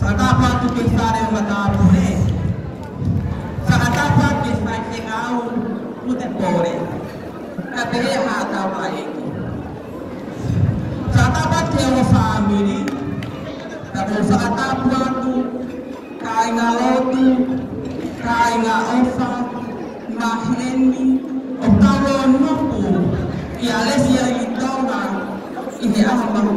Whakatapa tu ke whare matapu re. Whakatapa ke whaike ngau u te pore. Ka te rea ha tau a eiki. Whakatapa ke o whamiri. Ka o whakatapu atu. Ka inga lotu. Ka inga ofa. Maheni. O taro nuku. I alesia i tonga. I he aha mahu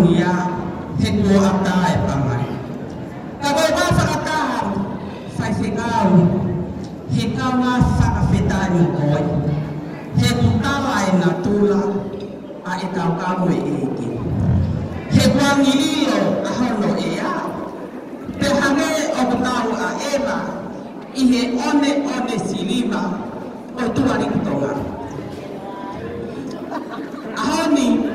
दुनिया Hindu at tae pamay. Kagoy ba sa katahan sa sigaw, hikawa sa kapitanyo koy, hitutaway na tulad a ikaw kamoy iki. Hitwang iliyo ahano iya, pehane o butaw a ema, ihe one one silima o tuwaring tonga. Ahoni,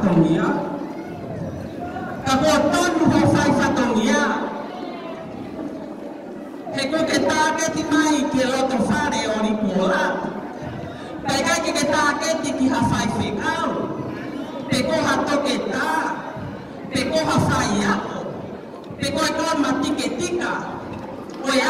Hoku whatongia. Ka kua tonu ho whai whatongia. He ko ke ke loto whare o ni kuola. Pai kai ke ke tāketi ki ha whai whekau. Te ko ha toke tā. Te ko ha whai ako. Te ko e kau mati ke tika. O e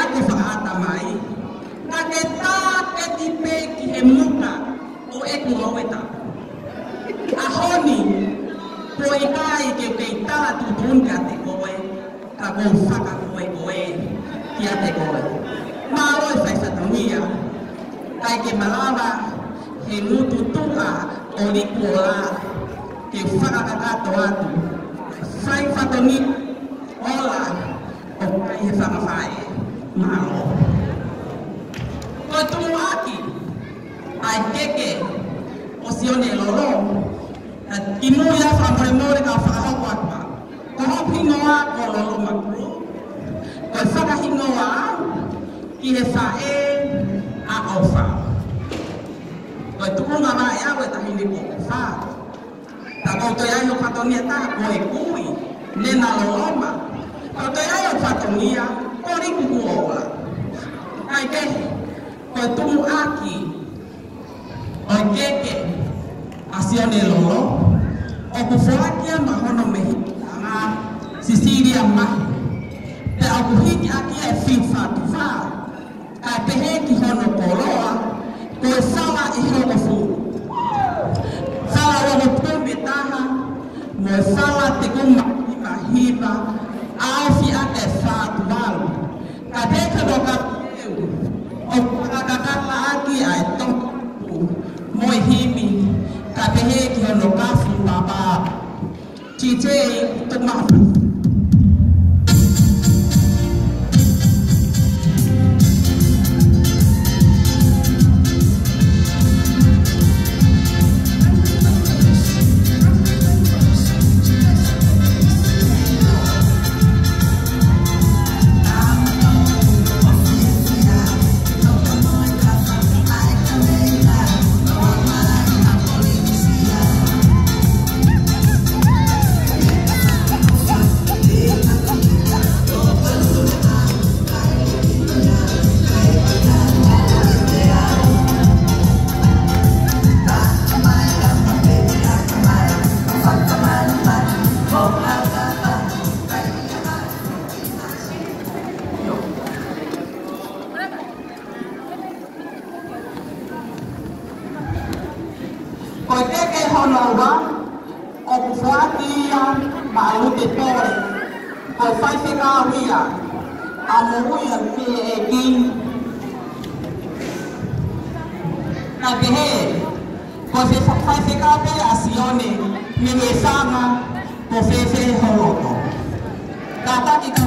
i mō i awha pare mō re ka whakahau atua. Ko hop hingoa ko lolo makuru, ko e whakahingoa ki he whae a awha. Ko e tuku ngā mai awe tahi ni kōku whā. Ta kou te aino whatonia tā, ko e kui, nena lolo ma. Ko te aino whatonia, ko riku ku ola. Kai kehi, ko e tumu aki, o keke, ko asio ne lolo okufuatia maono mehiki ama sisiri amahi te akuhiki aki to nova obfuatia baute pore kofaise kawia amuuya miegi na behe kofaise kape asione nimesama kofefe horoto katakika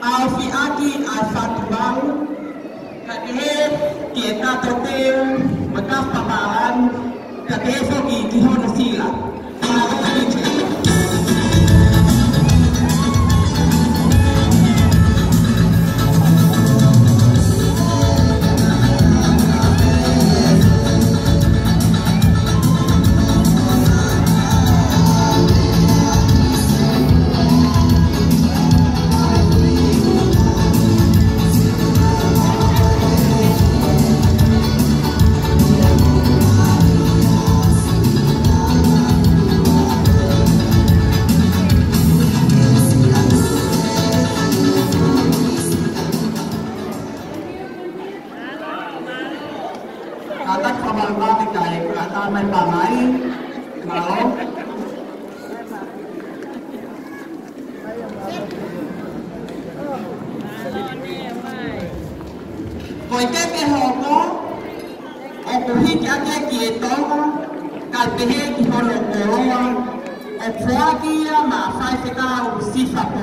Alfiati Asatubang kade kita totem maka paparan kade sogi kihon sila. Kalau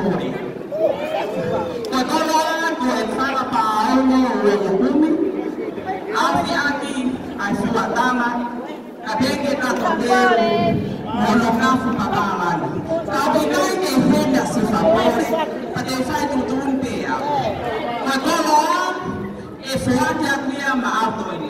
kumi. Dodoma tuwezana paone wenye kumi asi aki asiwa tama katenge katondeu monokafu papaamani kabikai kefenda sifa pole patefai tutuntea kakonoa efuate akuya maatoni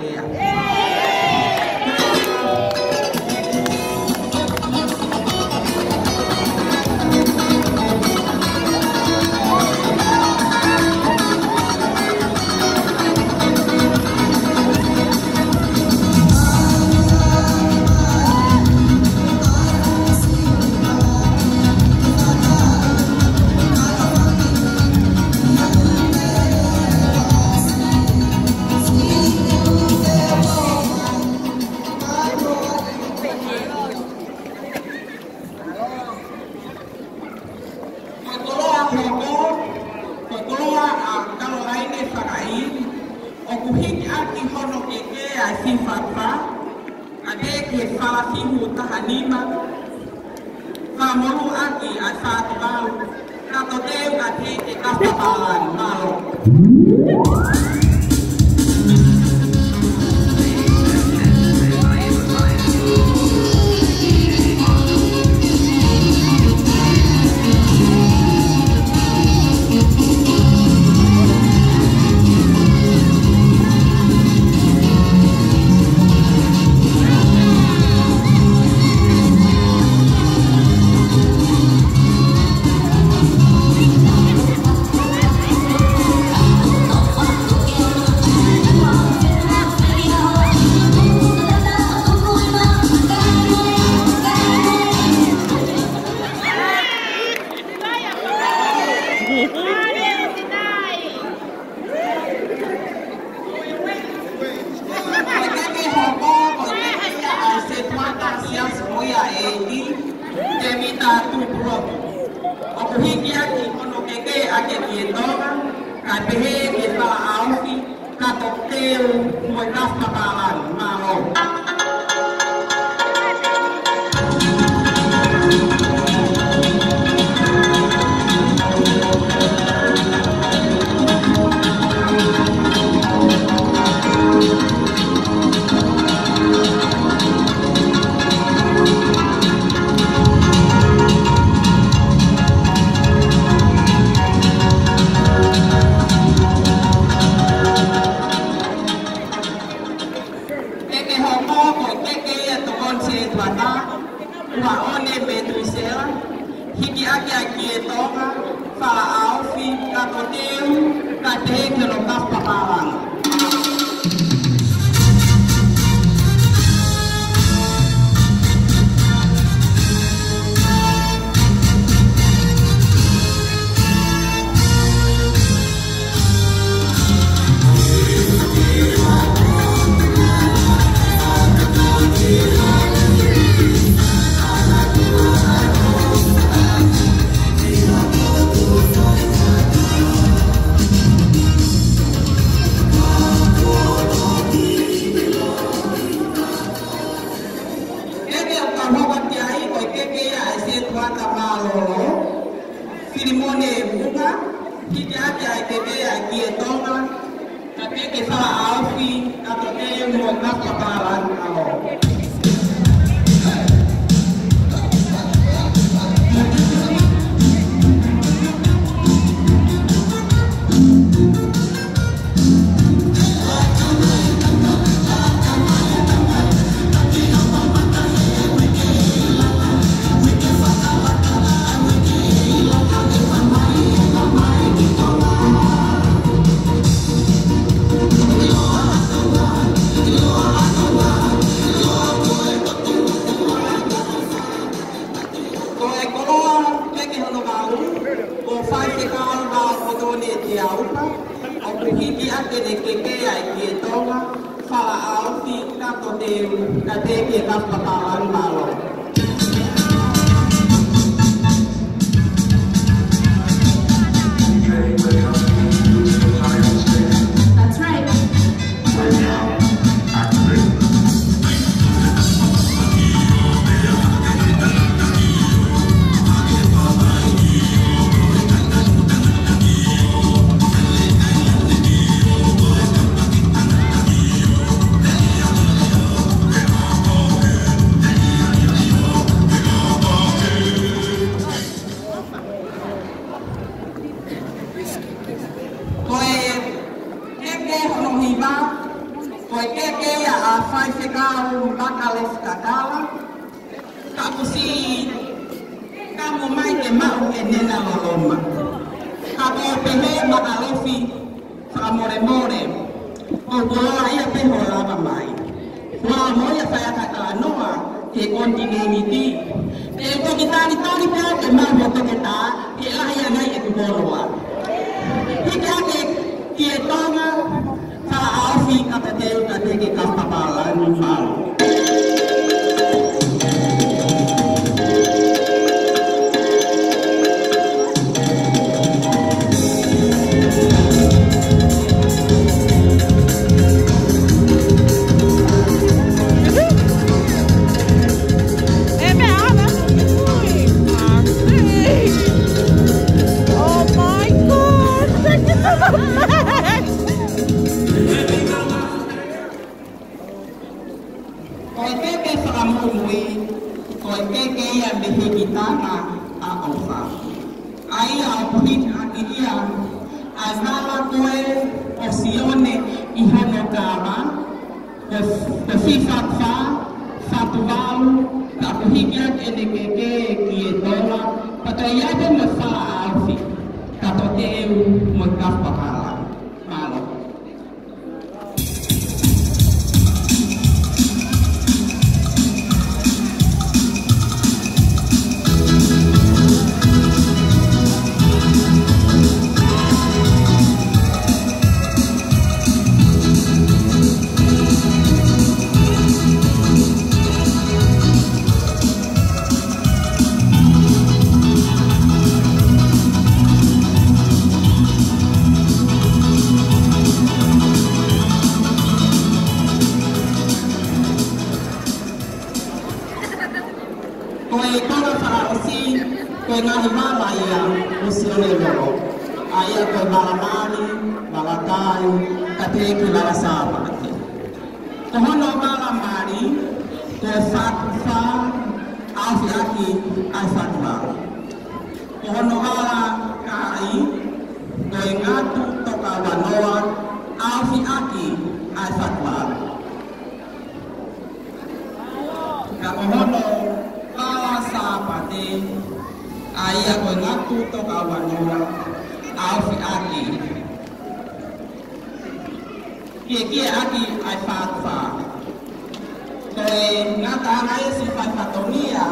ที่เอกสารมา mo ne muga ki ja ja ke be a ki e tonga ka te ke sa a ofi na to ne mo na ka pa lan a pehe mahalefi whamore more o gola ia pe holama mai wa moia faya katanoa ke continuity e ko kita ni tani pe ke ma boto kita ke lah ia nai e kuboroa hika ke ke tonga fa aofi kapeteu tate ke kapa na sala alfi ka to te mo cá kala koe ngahi mama ia usio le loro. Aia koe malamani, malakai, ka te eki lara sāpati. Ko hono malamani, koe whatuwha, awhi aki ai whatuwha. Ko hono ala kai, koe ngatu toka wanoa, awhi aki ai whatuwha. Ka ko ngatu toka wanoa, awhi aki. Kia kia aki whatuwha. Koe ngata ngai si whai whatonia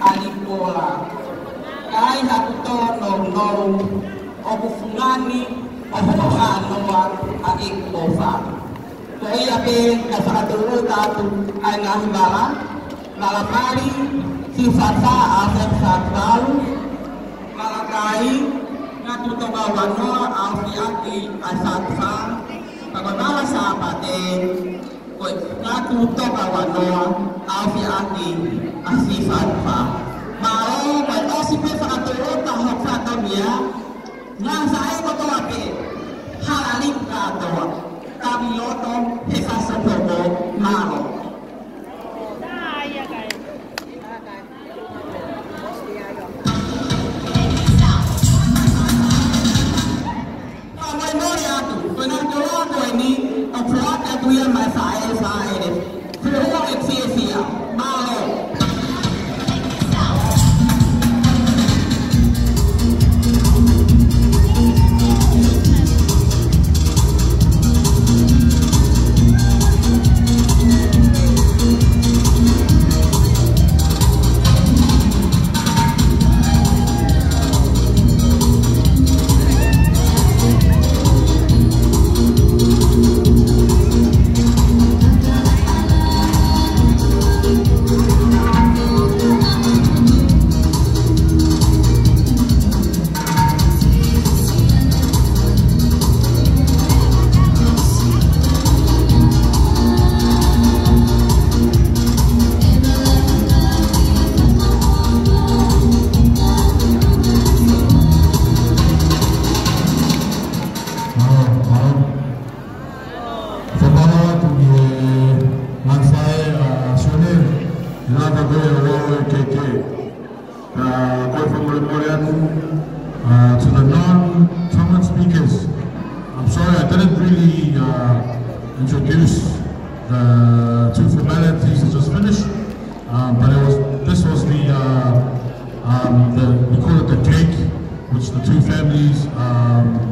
ali kola. Kai haku tō no no o kufungani o hoha noa a i kofa. Ka whakatoro tātu ai ngahi wala. Wala mari si whata a whai whatuaru. Wala kai ngatu toka wanoa a whi aki ai whatuwha. Pagod mala sa apate, koe ngatu toka wanoa, au fi aki, a si whatuwha. Mao, mai osi pe whakatoro ta hok whakamia, ngā sa e koto ape, haralik katoa, tabi loto, he whasapoko, malo. Mai families um, um,